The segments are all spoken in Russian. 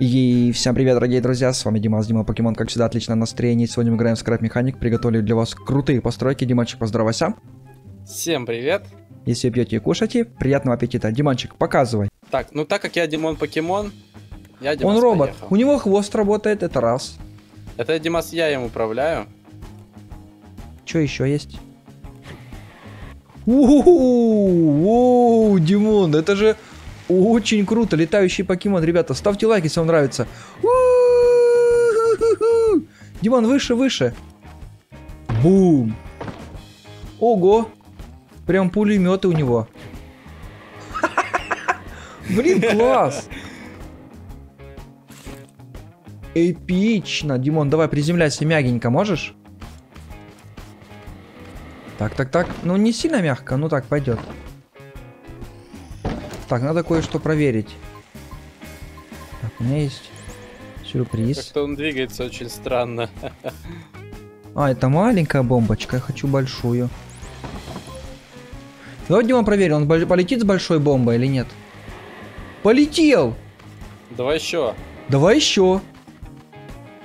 И всем привет, дорогие друзья, с вами Димас, Дима Покемон, как всегда, отличное настроение. Сегодня мы играем в Scrap Mechanic, приготовили для вас крутые постройки. Диманчик, поздоровайся. Всем привет. Если пьете и кушаете, приятного аппетита. Диманчик, показывай. Так, ну так как я Димон Покемон, я Димас Он робот, поехал. у него хвост работает, это раз. Это Димас, я им управляю. Что еще есть? У-у-у, Димон, это же очень круто, летающий покемон. Ребята, ставьте лайк, если вам нравится. Димон, выше, выше. Бум. Ого. Прям пулеметы у него. Блин, класс. Эпично. Димон, давай приземляйся мягенько, можешь? Так, так, так. Ну, не сильно мягко, ну так, пойдет. Так, надо кое-что проверить. Так, у меня есть сюрприз. Как-то он двигается очень странно. А, это маленькая бомбочка, я хочу большую. Давай, Дима, проверим, он полетит с большой бомбой или нет. Полетел! Давай еще. Давай еще.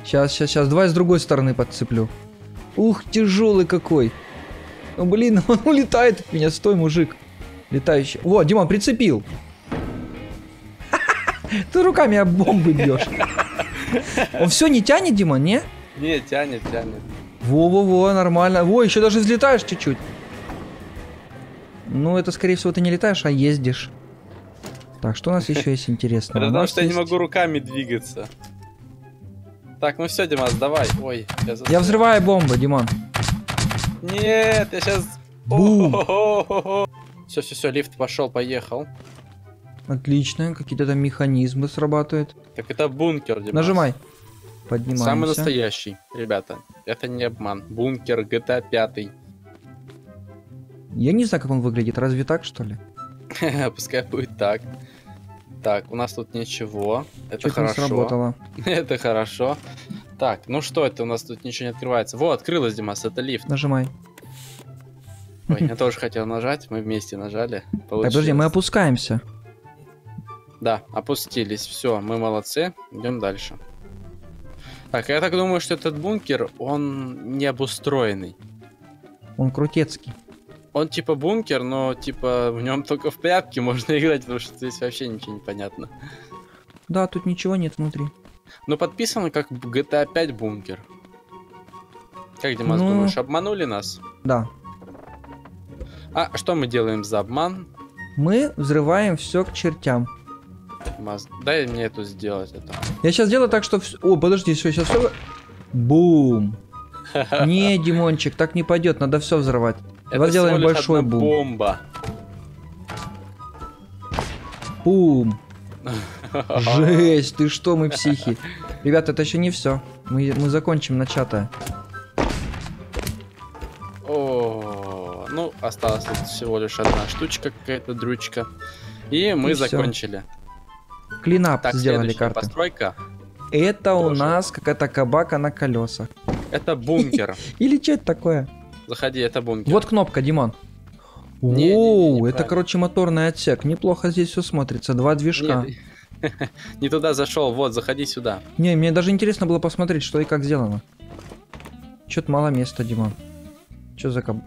Сейчас, сейчас, сейчас. Давай с другой стороны подцеплю. Ух, тяжелый какой. Ну, блин, он улетает от меня. Стой, мужик. Летающий. Вот, Димон, прицепил. Ты руками об бомбы бьешь. Он все не тянет, Дима, не? Не, тянет, тянет. Во-во-во, нормально. Во, еще даже взлетаешь чуть-чуть. Ну, это, скорее всего, ты не летаешь, а ездишь. Так, что у нас еще есть интересного? Потому что я не могу руками двигаться. Так, ну все, Димас, давай. Ой, я, взрываю бомбы, Димон. Нет, я сейчас... Бум. Все, все, все, лифт пошел, поехал. Отлично, какие-то там механизмы срабатывают. Так это бункер, Димас. Нажимай. Поднимаемся. Самый настоящий, ребята. Это не обман. Бункер GTA 5. Я не знаю, как он выглядит. Разве так, что ли? Пускай будет так. Так, у нас тут ничего. Это Чуть не хорошо. сработало. Это хорошо. Так, ну что это? У нас тут ничего не открывается. Во, открылось, Димас, это лифт. Нажимай. Ой, я тоже хотел нажать, мы вместе нажали. Так, подожди, мы Получилось. опускаемся. Да, опустились. Все, мы молодцы. Идем дальше. Так, я так думаю, что этот бункер, он не обустроенный. Он крутецкий. Он типа бункер, но типа в нем только в прятки можно играть, потому что здесь вообще ничего не понятно. Да, тут ничего нет внутри. Но подписано как GTA 5 бункер. Как, Димас, Ну. думаешь, обманули нас? Да. А что мы делаем за обман? Мы взрываем все к чертям. Димас, дай мне эту сделать это. Я сейчас сделаю так, что... О, подожди, все, сейчас все... Бум. Не, Димончик, так не пойдет, надо все взрывать. Давай сделаем большой бум. бомба. Бум. Жесть, ты что, мы психи. Ребята, это еще не все. Мы, мы закончим начатое. Осталась тут всего лишь одна штучка какая-то, дрючка. И мы И закончили. Клинап Так, сделали карты. постройка. Это у Тоже. нас какая-то кабака на колесах. Это бункер. Или что это такое? Заходи, это бункер. Вот кнопка, Димон. Не, Оу, это, короче, моторный отсек. Неплохо здесь все смотрится. Два движка. Нет, не туда зашел. Вот, заходи сюда. Не, мне даже интересно было посмотреть, что и как сделано. Чё-то мало места, Димон. Чё за каб...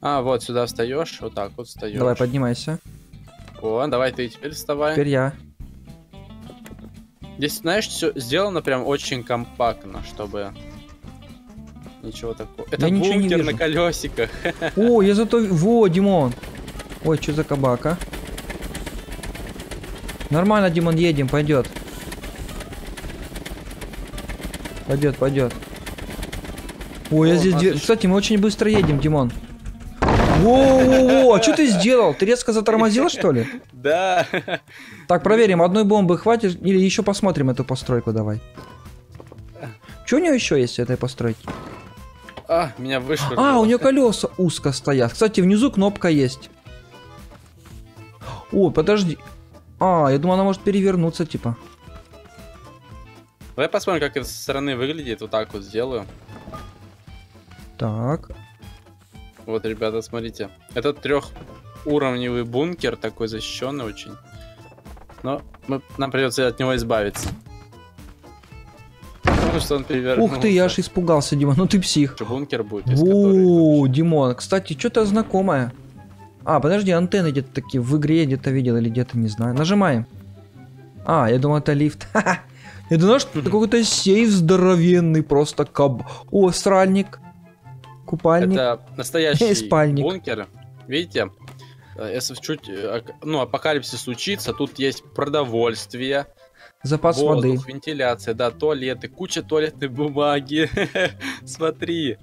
А, вот сюда встаешь, вот так вот встаешь. Давай, поднимайся. О, давай ты теперь вставай. Теперь я. Здесь, знаешь, все сделано прям очень компактно, чтобы ничего такого. Это ничего не бункер вижу. на колесиках. О, я зато... Во, Димон. Ой, что за кабака? Нормально, Димон, едем, пойдет. Пойдет, пойдет. Ой, я О, здесь... нас две- ещё- Кстати, мы очень быстро едем, Димон. Воу-воу-воу, а что ты сделал? Ты резко затормозил, что ли? Да. Так, проверим, одной бомбы хватит или еще посмотрим эту постройку, давай. Что у нее еще есть этой постройке? А, меня вышвырнуло. А, у нее колеса узко стоят. Кстати, внизу кнопка есть. О, подожди. А, я думаю, она может перевернуться, типа. Давай посмотрим, как это со стороны выглядит. Вот так вот сделаю. Так. Вот, ребята, смотрите. Это трехуровневый бункер, такой защищенный очень. Но мы, нам придется от него избавиться. Потому что он перевернулся. Ух ты, я аж испугался, Дима, ну ты псих. Что бункер будет, О, Димон, кстати, что-то знакомое. А, подожди, антенны где-то такие в игре где-то видел или где-то, не знаю. Нажимаем. А, я думал, это лифт. Я думал, что это какой-то сейф здоровенный, просто каб... О, сральник. Купальник. Это настоящий Спальник. бункер. Видите? Э, Если чуть, э, ну, апокалипсис случится, тут есть продовольствие, Запас воздух, воды. вентиляция, да, туалеты, куча туалетной бумаги. Смотри.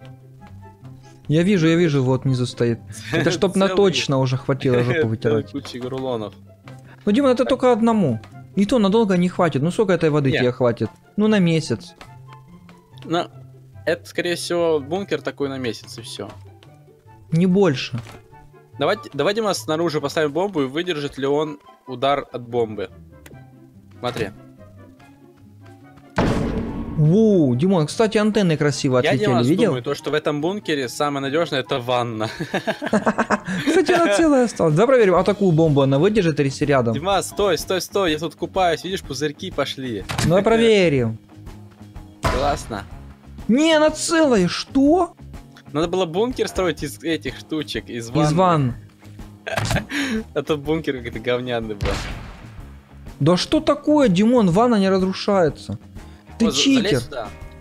Я вижу, я вижу, вот внизу стоит. Это чтоб на точно уже хватило жопу вытирать. Куча рулонов. Ну, Дима, это только одному. И то надолго не хватит. Ну, сколько этой воды Не. тебе хватит? Ну, на месяц. Ну, это, скорее всего, бункер такой на месяц, и все. Не больше. Давайте, давайте мы снаружи поставим бомбу, и выдержит ли он удар от бомбы. Смотри. Воу, Димон, кстати, антенны красиво Я отлетели, Димас, видел? думаю, то, что в этом бункере самое надежное это ванна. Кстати, она целая осталась. Давай проверим, а такую бомбу она выдержит или если рядом? Димас, стой, стой, стой, я тут купаюсь, видишь, пузырьки пошли. Давай проверим. Классно. Не, она целая, что? Надо было бункер строить из этих штучек, из ванны. Из ванн. А то бункер какой-то говняный был. Да что такое, Димон, ванна не разрушается. Ты читер.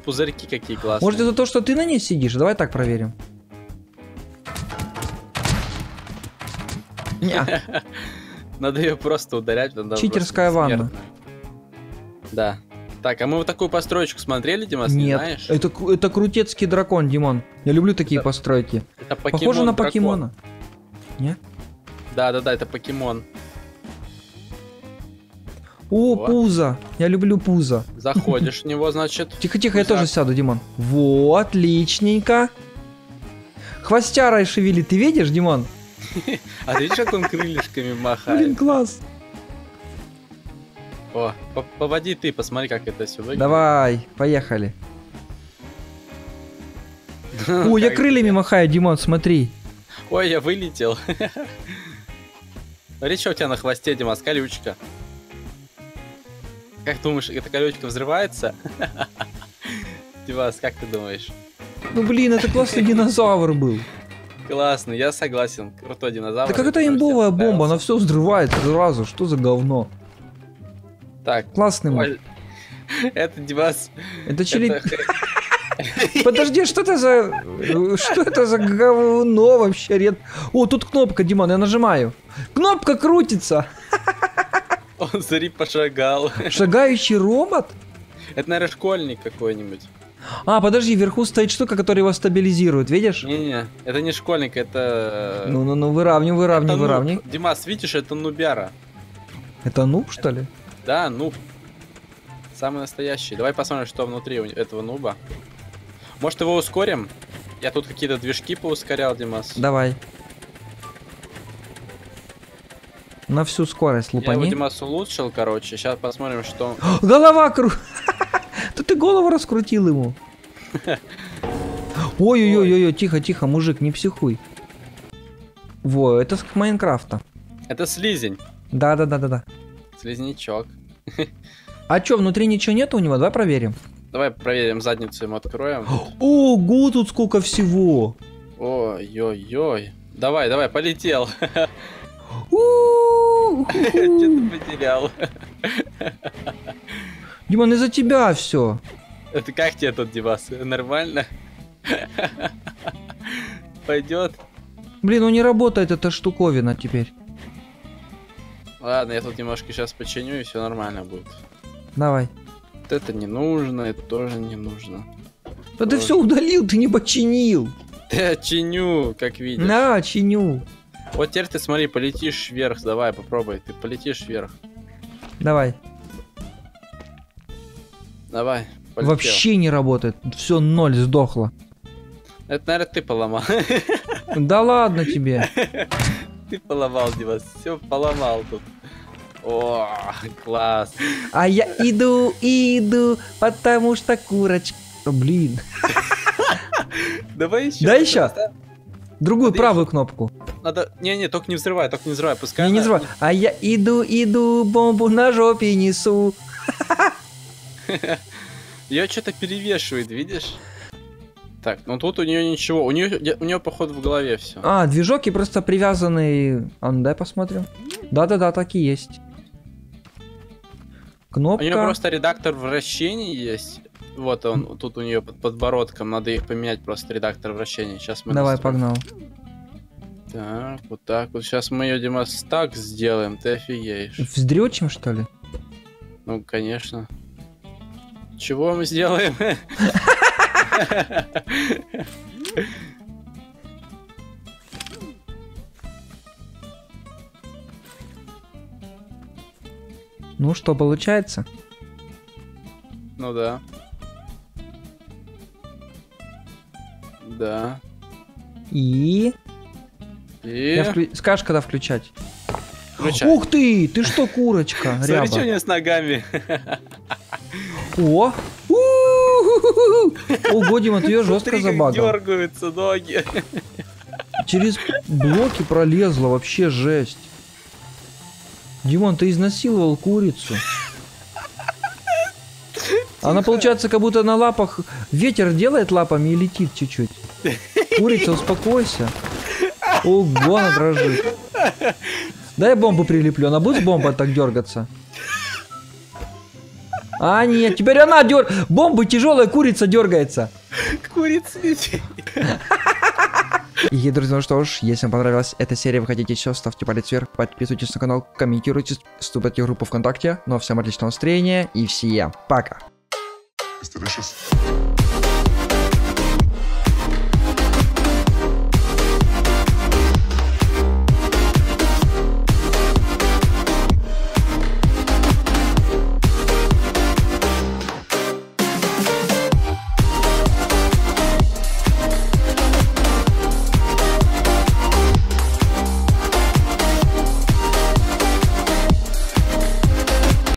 Пузырьки какие классные. Может, это то, что ты на ней сидишь? Давай так проверим. Надо ее просто ударять. Надо Читерская ванна. Да. Так, а мы вот такую построечку смотрели, Димас, не нет. знаешь? Это, это крутецкий дракон, Димон. Я люблю такие Да. постройки. Это покемон Похоже на дракон. покемона. Да, да, да, это покемон. О, Вот. пузо. Я люблю пузо. Заходишь в него, значит. Тихо-тихо, я тоже сяду, Димон. Вот, отличненько. Хвостярой шевели, ты видишь, Димон? А видишь, как он крылышками Блин, махает? класс. О, по- поводи ты, посмотри, как это все выглядит. Давай, поехали. О, я крыльями махаю, Димон, смотри. Ой, я вылетел. Смотри, что у тебя на хвосте, Димас, колючка. Как думаешь, эта колючка взрывается? Димас, как ты думаешь? Ну блин, это классный динозавр был. Классно, я согласен. Крутой динозавр. Да как это имбовая бомба, она все взрывает сразу. Что за говно? Так, Классный ой, это Димас. Это чили... Подожди, что это за... Что это за говно вообще? Ред... О, тут кнопка, Димон, я нажимаю. Кнопка крутится. Он, смотри, пошагал. Шагающий робот? Это, наверное, школьник какой-нибудь. А, подожди, вверху стоит штука, которая его стабилизирует, видишь? Не-не, это не школьник, это... Ну-ну-ну, выравнивай, это выравнивай, нуб. выравнивай. Димас, видишь, это нубяра. Это нуб, что ли? Да, нуб. Самый настоящий. Давай посмотрим, что внутри у этого нуба. Может, его ускорим? Я тут какие-то движки поускорял, Димас. Давай. На всю скорость Я его, лупани. Димас, улучшил, короче. Сейчас посмотрим, что... Голова кру... Да ты голову раскрутил ему. Ой-ой-ой-ой, тихо-тихо, мужик, не психуй. Во, это с Майнкрафта. Это слизень. Да-да-да-да-да. Слизнячок. А чё, внутри ничего нет у него? Давай проверим. Давай проверим задницу ему откроем. Ого, тут сколько всего. Ой-ой-ой. Давай, давай, полетел. У-у-у. Что-то потерял. Димон, из-за тебя все. Это как тебе тут, Димас? Нормально? Пойдет? Блин, ну не работает эта штуковина теперь. Ладно, я тут немножко сейчас починю, и все нормально будет. Давай. Вот это не нужно, это тоже не нужно. Да ты Тоже. все удалил, ты не починил. Я чиню, как видишь. На, чиню. Вот теперь ты смотри, полетишь вверх, давай, попробуй. Ты полетишь вверх. Давай. Давай, полетел. Вообще не работает. Все, ноль, сдохло. Это, наверное, ты поломал. Да ладно тебе. ты поломал, Димас. Все поломал тут. О, класс. А я иду, иду, потому что курочка. Блин. Давай еще. Да еще? Другую Подожди. правую кнопку. Надо... Не-не, только не взрывай, только не взрывай. Пускай Не, не она- взрывай. А я иду, иду, бомбу на жопе несу. Ее что-то перевешивает, видишь? Так, ну тут у нее ничего. У нее, у нее походу в голове все. А, движок и просто привязанный... А ну дай посмотрим. Да-да-да, так и есть. У нее Кнопка. просто редактор вращений есть. Вот он, тут у нее под подбородком. Надо их поменять просто редактор вращений. Сейчас мы Давай, настроим. погнал. Так, вот так вот. Сейчас мы ее, Дима, так сделаем. Ты офигеешь. Вздрючим, что ли? Ну, конечно. Чего мы сделаем? Ну что, получается? Ну да. Да. И... И... Я вклю- Скажешь, когда включать? Включай. Ух ты! Ты что, курочка? Смотри, что у нее с ногами. О! Ты ее жестко забагал. дергаются ноги. Через блоки пролезла, вообще жесть. Димон, ты изнасиловал курицу. Она, получается, как будто на лапах... Ветер делает лапами и летит чуть-чуть. Курица, успокойся. Ого, она дрожит. Дай я бомбу прилеплю, она будет с бомбой так дергаться? А, нет, теперь она дер... Бомба тяжелая, курица дергается. Курица. И, друзья, ну что ж, если вам понравилась эта серия, вы хотите еще, ставьте палец вверх, подписывайтесь на канал, комментируйте, вступайте в группу ВКонтакте. Ну а всем отличного настроения и всем пока. It's delicious.